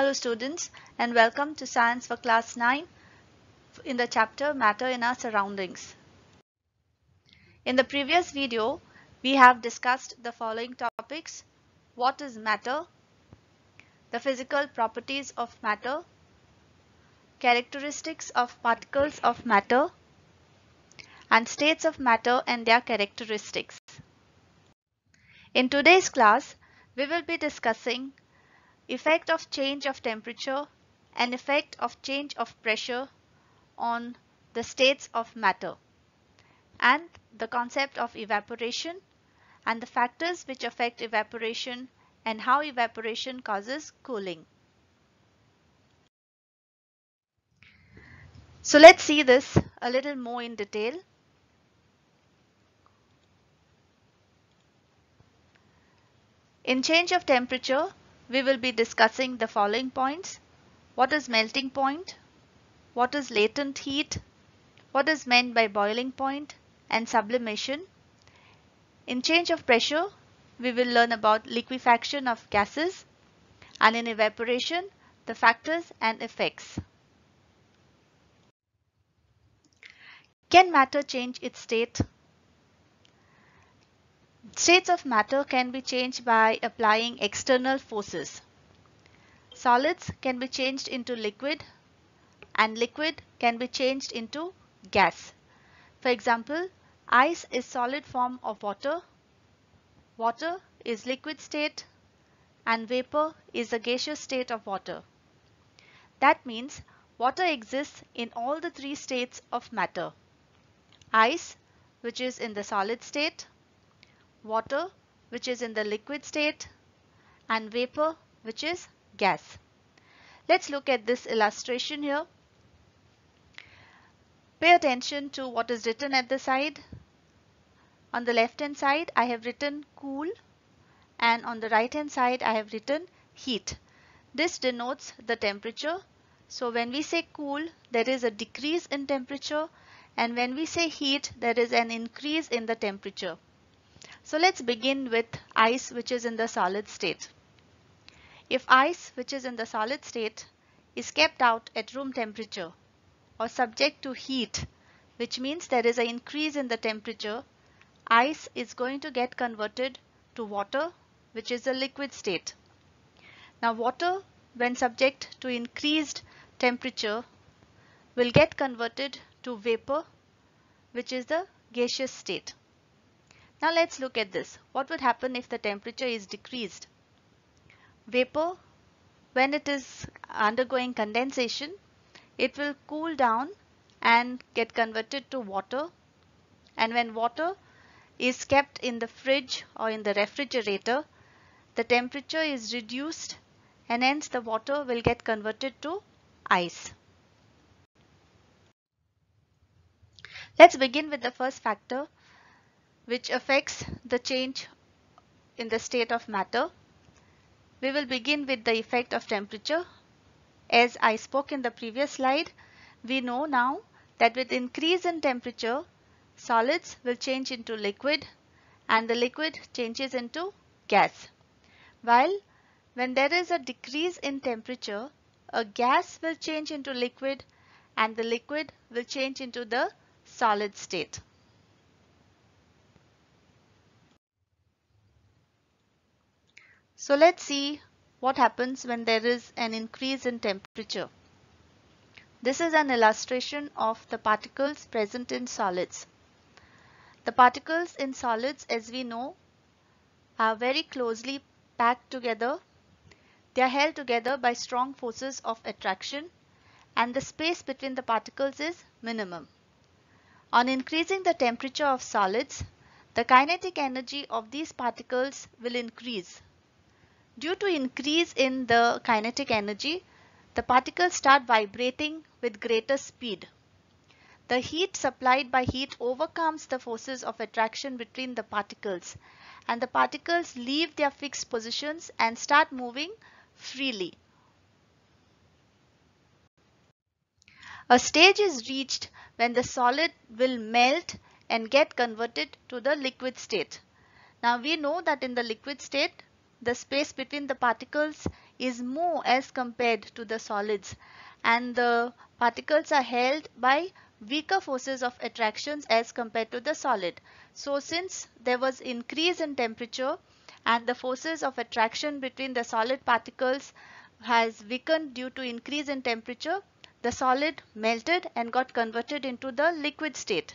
Hello students and welcome to Science for Class 9 in the chapter Matter in Our Surroundings. In the previous video, we have discussed the following topics. What is matter? The physical properties of matter. Characteristics of particles of matter. And states of matter and their characteristics. In today's class, we will be discussing effect of change of temperature and effect of change of pressure on the states of matter and the concept of evaporation and the factors which affect evaporation and how evaporation causes cooling. So let's see this a little more in detail. In change of temperature, we will be discussing the following points. What is melting point? What is latent heat? What is meant by boiling point and sublimation? In change of pressure, we will learn about liquefaction of gases and in evaporation, the factors and effects. Can matter change its state? States of matter can be changed by applying external forces. Solids can be changed into liquid and liquid can be changed into gas. For example, ice is solid form of water, water is liquid state and vapor is a gaseous state of water. That means water exists in all the three states of matter. Ice which is in the solid state, water which is in the liquid state and vapor which is gas. Let's look at this illustration here. Pay attention to what is written at the side. On the left hand side I have written cool and on the right hand side I have written heat. This denotes the temperature. So when we say cool there is a decrease in temperature and when we say heat there is an increase in the temperature. So let's begin with ice which is in the solid state. If ice which is in the solid state is kept out at room temperature or subject to heat which means there is an increase in the temperature, ice is going to get converted to water which is a liquid state. Now water when subject to increased temperature will get converted to vapor which is the gaseous state. Now let's look at this. What would happen if the temperature is decreased? Vapor, when it is undergoing condensation, it will cool down and get converted to water. And when water is kept in the fridge or in the refrigerator, the temperature is reduced and hence the water will get converted to ice. Let's begin with the first factor which affects the change in the state of matter. We will begin with the effect of temperature. As I spoke in the previous slide, we know now that with increase in temperature, solids will change into liquid and the liquid changes into gas. While when there is a decrease in temperature, a gas will change into liquid and the liquid will change into the solid state. So let's see what happens when there is an increase in temperature. This is an illustration of the particles present in solids. The particles in solids as we know are very closely packed together. They are held together by strong forces of attraction and the space between the particles is minimum. On increasing the temperature of solids, the kinetic energy of these particles will increase Due to increase in the kinetic energy, the particles start vibrating with greater speed. The heat supplied by heat overcomes the forces of attraction between the particles and the particles leave their fixed positions and start moving freely. A stage is reached when the solid will melt and get converted to the liquid state. Now we know that in the liquid state the space between the particles is more as compared to the solids and the particles are held by weaker forces of attractions as compared to the solid. So since there was increase in temperature and the forces of attraction between the solid particles has weakened due to increase in temperature, the solid melted and got converted into the liquid state.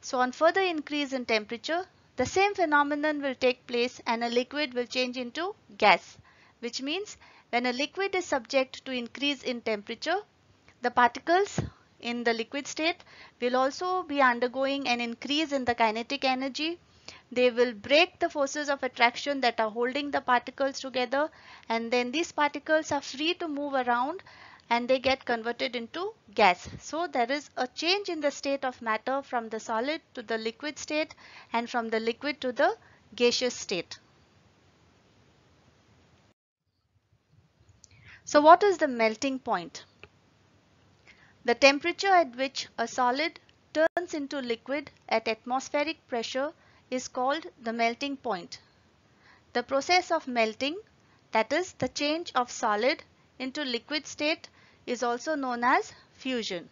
So on further increase in temperature, the same phenomenon will take place and a liquid will change into gas, which means when a liquid is subject to increase in temperature, the particles in the liquid state will also be undergoing an increase in the kinetic energy. They will break the forces of attraction that are holding the particles together and then these particles are free to move around and they get converted into gas. So there is a change in the state of matter from the solid to the liquid state and from the liquid to the gaseous state. So what is the melting point? The temperature at which a solid turns into liquid at atmospheric pressure is called the melting point. The process of melting, that is the change of solid into liquid state is also known as fusion.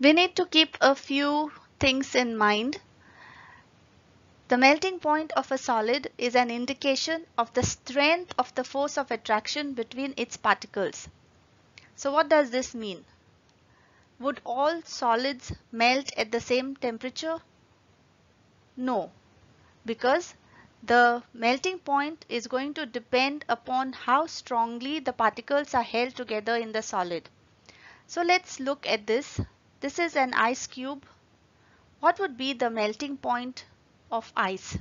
We need to keep a few things in mind the melting point of a solid is an indication of the strength of the force of attraction between its particles. So what does this mean? Would all solids melt at the same temperature? No, because the melting point is going to depend upon how strongly the particles are held together in the solid. So let's look at this. This is an ice cube. What would be the melting point of ice.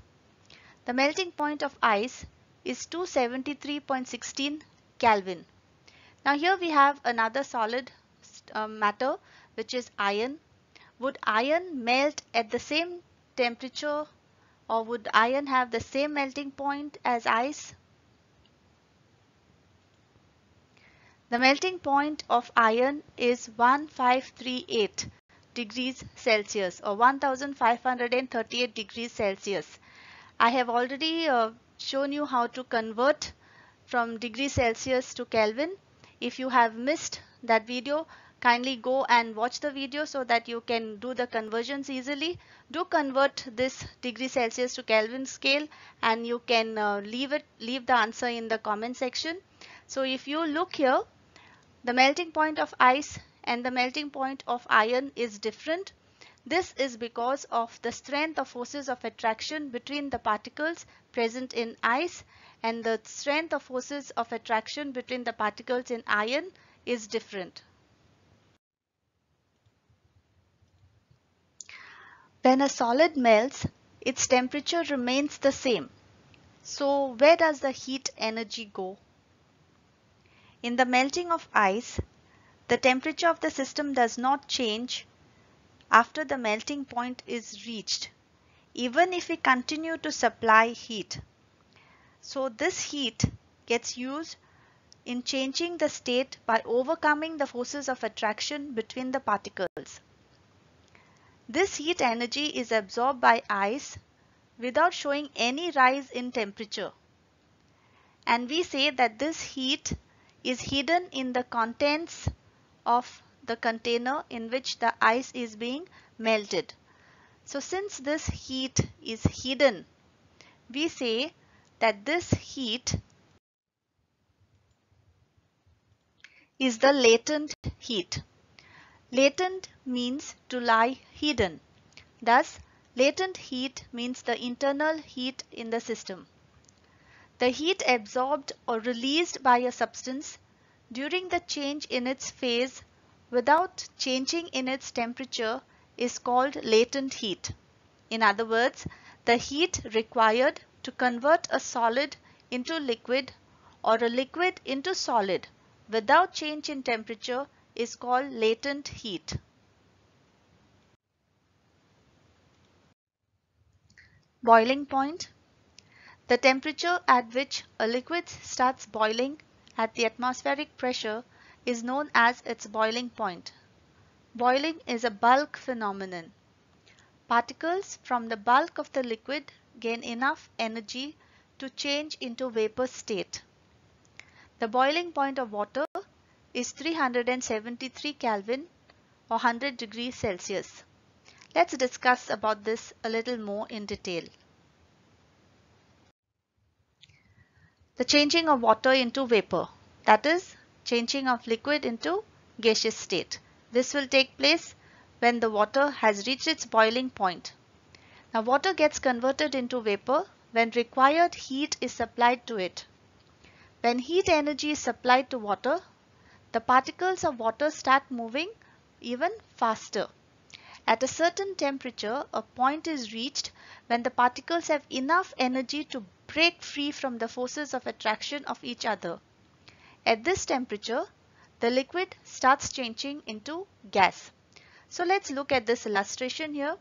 The melting point of ice is 273.16 Kelvin. Now here we have another solid uh, matter which is iron. Would iron melt at the same temperature or would iron have the same melting point as ice? The melting point of iron is 1538 degrees Celsius or 1538 degrees Celsius. I have already uh, shown you how to convert from degrees Celsius to Kelvin. If you have missed that video, kindly go and watch the video so that you can do the conversions easily. Do convert this degree Celsius to Kelvin scale and you can uh, leave it, leave the answer in the comment section. So if you look here, the melting point of ice and the melting point of iron is different. This is because of the strength of forces of attraction between the particles present in ice and the strength of forces of attraction between the particles in iron is different. When a solid melts, its temperature remains the same. So where does the heat energy go? In the melting of ice, the temperature of the system does not change after the melting point is reached, even if we continue to supply heat. So this heat gets used in changing the state by overcoming the forces of attraction between the particles. This heat energy is absorbed by ice without showing any rise in temperature. And we say that this heat is hidden in the contents of the container in which the ice is being melted. So since this heat is hidden, we say that this heat is the latent heat. Latent means to lie hidden. Thus, latent heat means the internal heat in the system. The heat absorbed or released by a substance during the change in its phase without changing in its temperature is called latent heat. In other words, the heat required to convert a solid into liquid or a liquid into solid without change in temperature is called latent heat. Boiling point. The temperature at which a liquid starts boiling at the atmospheric pressure is known as its boiling point. Boiling is a bulk phenomenon. particles from the bulk of the liquid gain enough energy to change into vapor state. The boiling point of water is 373 Kelvin or 100 degrees Celsius. Let's discuss about this a little more in detail. The changing of water into vapor that is changing of liquid into gaseous state. This will take place when the water has reached its boiling point. Now water gets converted into vapor when required heat is supplied to it. When heat energy is supplied to water, the particles of water start moving even faster. At a certain temperature, a point is reached when the particles have enough energy to break free from the forces of attraction of each other. At this temperature, the liquid starts changing into gas. So let's look at this illustration here.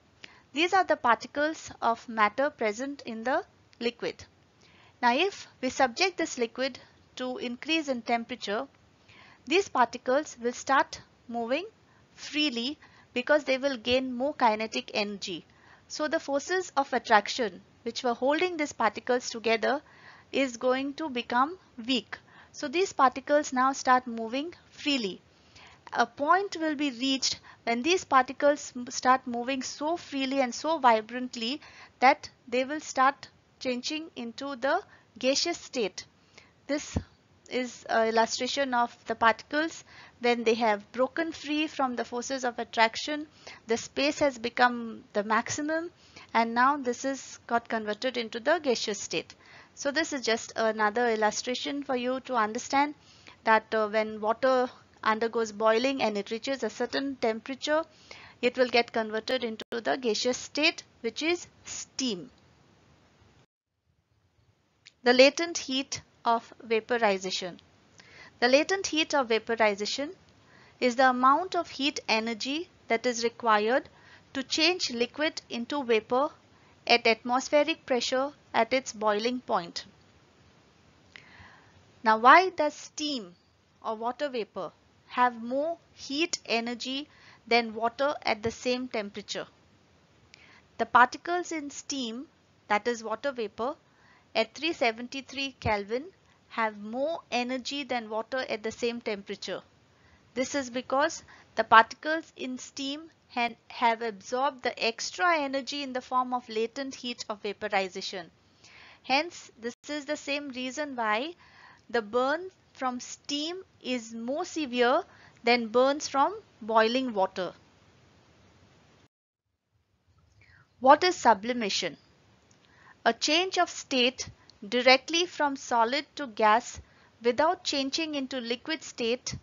These are the particles of matter present in the liquid. Now if we subject this liquid to increase in temperature, these particles will start moving freely because they will gain more kinetic energy. So the forces of attraction which were holding these particles together is going to become weak. So these particles now start moving freely. A point will be reached when these particles start moving so freely and so vibrantly that they will start changing into the gaseous state. This is illustration of the particles when they have broken free from the forces of attraction. The space has become the maximum and now this is got converted into the gaseous state. So this is just another illustration for you to understand that uh, when water undergoes boiling and it reaches a certain temperature, it will get converted into the gaseous state which is steam. The latent heat of vaporization. The latent heat of vaporization is the amount of heat energy that is required to change liquid into vapor at atmospheric pressure at its boiling point. Now why does steam or water vapor have more heat energy than water at the same temperature? The particles in steam that is water vapor at 373 Kelvin have more energy than water at the same temperature. This is because the particles in steam have absorbed the extra energy in the form of latent heat of vaporization. Hence, this is the same reason why the burn from steam is more severe than burns from boiling water. What is sublimation? A change of state directly from solid to gas without changing into liquid state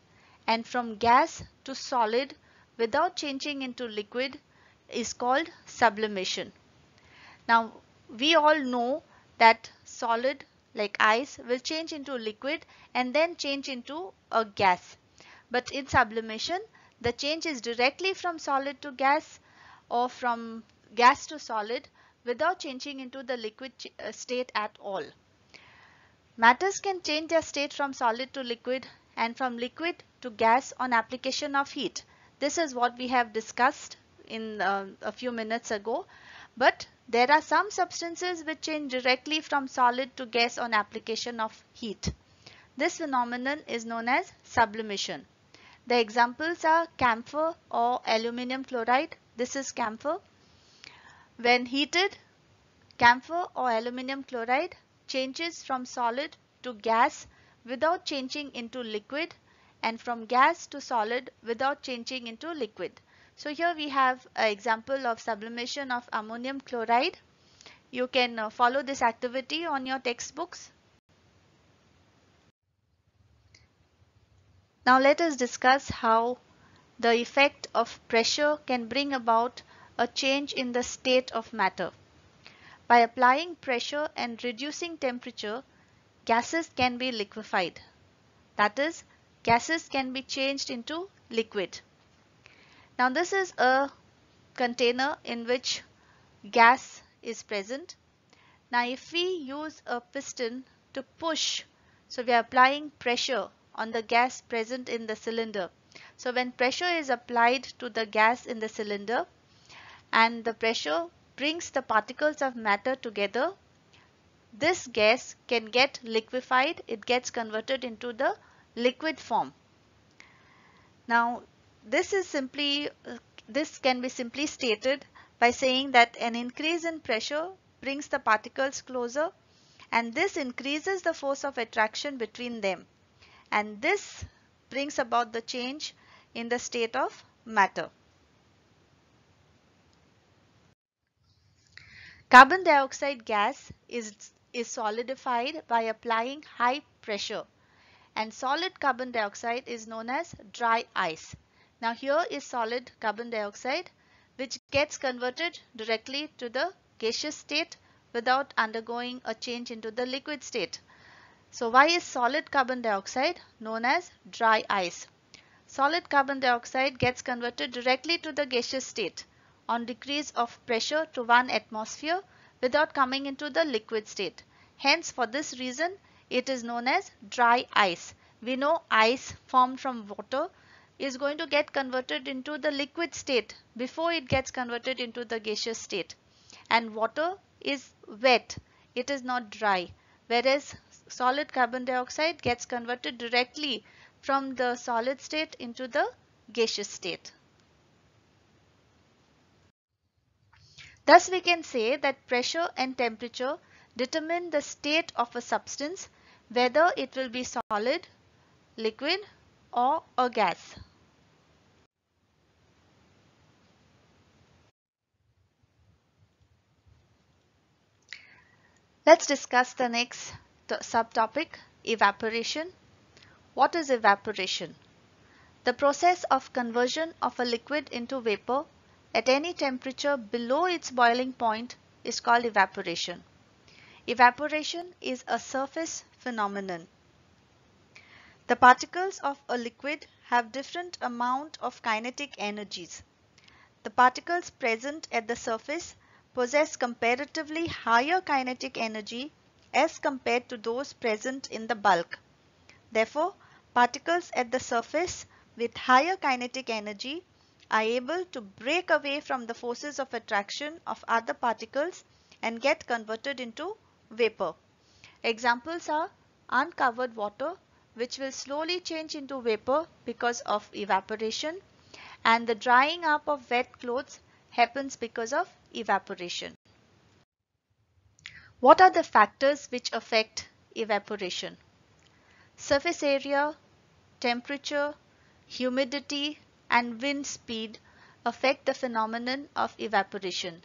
and from gas to solid without changing into liquid is called sublimation. Now we all know that solid like ice will change into liquid and then change into a gas. But in sublimation the change is directly from solid to gas or from gas to solid without changing into the liquid uh, state at all. Matters can change their state from solid to liquid and from liquid to gas on application of heat. This is what we have discussed in uh, a few minutes ago. But there are some substances which change directly from solid to gas on application of heat. This phenomenon is known as sublimation. The examples are camphor or ammonium chloride. This is camphor. When heated, camphor or ammonium chloride changes from solid to gas without changing into liquid and from gas to solid without changing into liquid. So here we have an example of sublimation of ammonium chloride. You can uh, follow this activity on your textbooks. Now let us discuss how the effect of pressure can bring about a change in the state of matter. By applying pressure and reducing temperature, gases can be liquefied. That is, gases can be changed into liquid. Now this is a container in which gas is present. Now if we use a piston to push, so we are applying pressure on the gas present in the cylinder. So when pressure is applied to the gas in the cylinder and the pressure brings the particles of matter together, this gas can get liquefied. It gets converted into the liquid form. Now, this is simply, this can be simply stated by saying that an increase in pressure brings the particles closer and this increases the force of attraction between them and this brings about the change in the state of matter. Carbon dioxide gas is, is solidified by applying high pressure and solid carbon dioxide is known as dry ice. Now here is solid carbon dioxide which gets converted directly to the gaseous state without undergoing a change into the liquid state. So why is solid carbon dioxide known as dry ice? Solid carbon dioxide gets converted directly to the gaseous state on decrease of pressure to 1 atmosphere without coming into the liquid state. Hence for this reason it is known as dry ice. We know ice formed from water is going to get converted into the liquid state before it gets converted into the gaseous state. And water is wet, it is not dry. Whereas solid carbon dioxide gets converted directly from the solid state into the gaseous state. Thus we can say that pressure and temperature determine the state of a substance whether it will be solid, liquid or a gas. Let's discuss the next subtopic evaporation. What is evaporation? The process of conversion of a liquid into vapor at any temperature below its boiling point is called evaporation. Evaporation is a surface phenomenon. The particles of a liquid have different amount of kinetic energies. The particles present at the surface possess comparatively higher kinetic energy as compared to those present in the bulk. Therefore, particles at the surface with higher kinetic energy are able to break away from the forces of attraction of other particles and get converted into vapor. Examples are uncovered water which will slowly change into vapor because of evaporation and the drying up of wet clothes happens because of evaporation. What are the factors which affect evaporation? Surface area, temperature, humidity and wind speed affect the phenomenon of evaporation.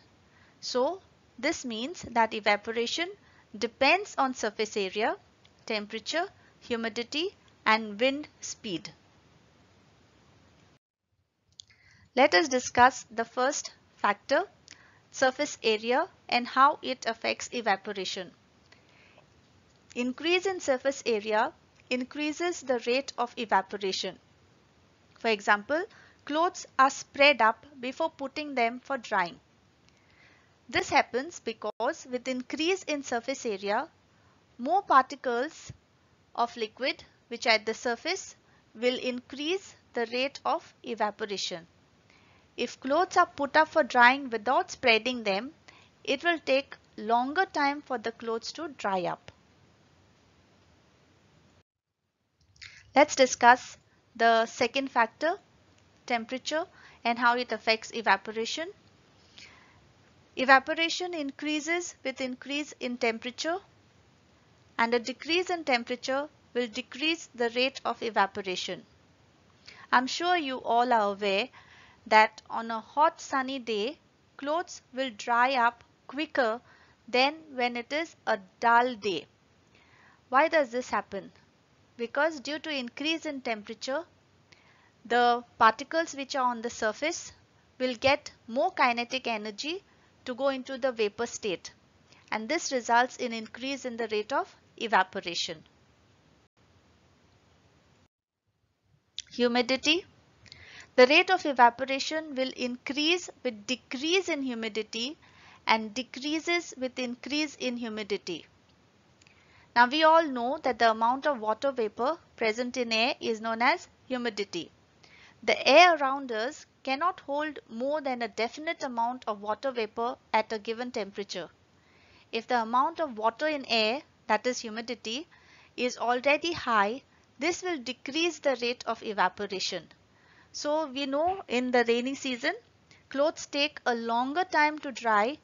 So this means that evaporation depends on surface area, temperature, humidity and wind speed. Let us discuss the first factor, surface area and how it affects evaporation. Increase in surface area increases the rate of evaporation. For example, clothes are spread up before putting them for drying. This happens because with increase in surface area, more particles of liquid which are at the surface will increase the rate of evaporation. If clothes are put up for drying without spreading them, it will take longer time for the clothes to dry up. Let's discuss the second factor, temperature and how it affects evaporation. Evaporation increases with increase in temperature and a decrease in temperature will decrease the rate of evaporation. I'm sure you all are aware that on a hot sunny day, clothes will dry up quicker than when it is a dull day. Why does this happen? Because due to increase in temperature, the particles which are on the surface will get more kinetic energy to go into the vapor state and this results in increase in the rate of evaporation. Humidity the rate of evaporation will increase with decrease in humidity and decreases with increase in humidity. Now we all know that the amount of water vapor present in air is known as humidity. The air around us cannot hold more than a definite amount of water vapor at a given temperature. If the amount of water in air, that is humidity, is already high, this will decrease the rate of evaporation. So we know in the rainy season, clothes take a longer time to dry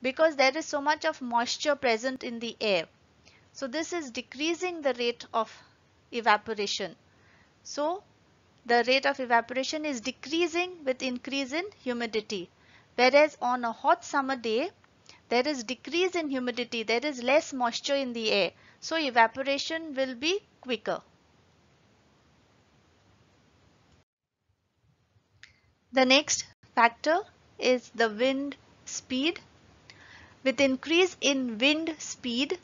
because there is so much of moisture present in the air. So this is decreasing the rate of evaporation. So the rate of evaporation is decreasing with increase in humidity. Whereas on a hot summer day, there is decrease in humidity, there is less moisture in the air. So evaporation will be quicker. The next factor is the wind speed. With increase in wind speed,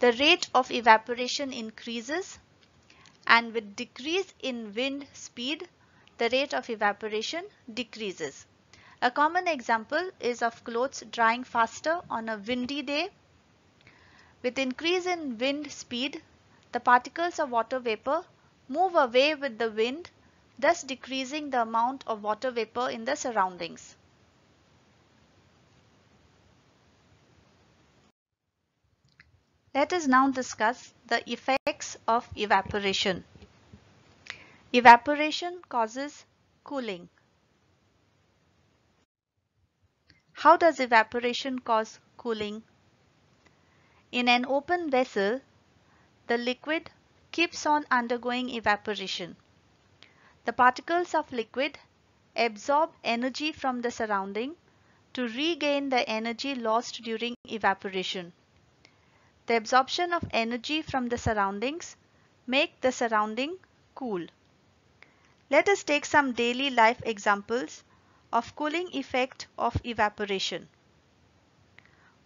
the rate of evaporation increases and with decrease in wind speed, the rate of evaporation decreases. A common example is of clothes drying faster on a windy day. With increase in wind speed, the particles of water vapor move away with the wind, thus decreasing the amount of water vapor in the surroundings. Let us now discuss the effects of evaporation. Evaporation causes cooling. How does evaporation cause cooling? In an open vessel, the liquid keeps on undergoing evaporation. The particles of liquid absorb energy from the surrounding to regain the energy lost during evaporation. The absorption of energy from the surroundings make the surrounding cool. Let us take some daily life examples of cooling effect of evaporation.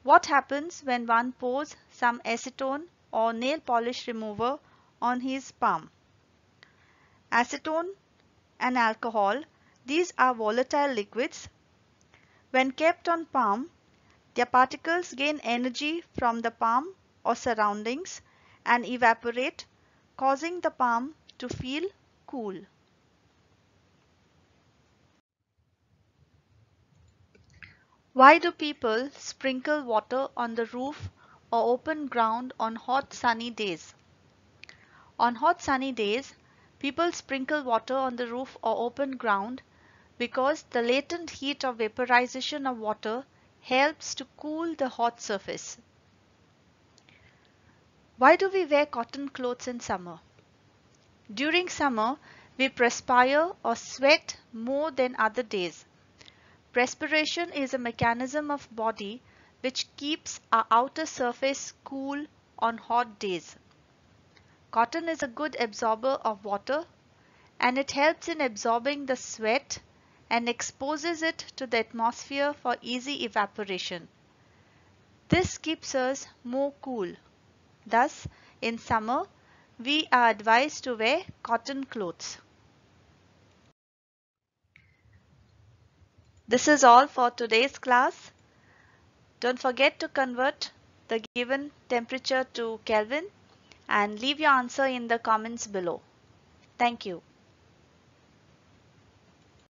What happens when one pours some acetone or nail polish remover on his palm? Acetone and alcohol, these are volatile liquids. When kept on palm, their particles gain energy from the palm or surroundings and evaporate causing the palm to feel cool. Why do people sprinkle water on the roof or open ground on hot sunny days? On hot sunny days, people sprinkle water on the roof or open ground because the latent heat of vaporization of water helps to cool the hot surface. Why do we wear cotton clothes in summer? During summer, we perspire or sweat more than other days. Perspiration is a mechanism of body which keeps our outer surface cool on hot days. Cotton is a good absorber of water and it helps in absorbing the sweat and exposes it to the atmosphere for easy evaporation. This keeps us more cool. Thus, in summer, we are advised to wear cotton clothes. This is all for today's class. Don't forget to convert the given temperature to Kelvin and leave your answer in the comments below. Thank you.